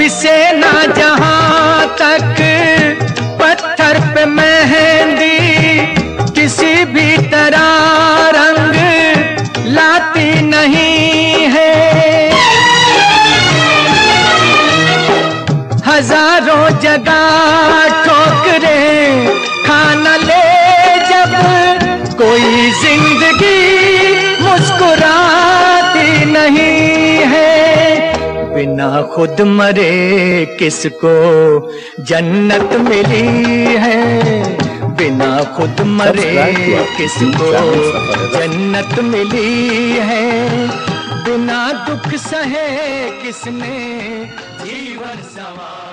पिसे ना जहाँ तक पत्थर पे मेहंदी किसी भी तरह रंग लाती नहीं है। हज़ारों जगह बिना खुद मरे किसको जन्नत मिली है। बिना खुद मरे किसको जन्नत मिली है। बिना दुख सहे किसने जीवन सवार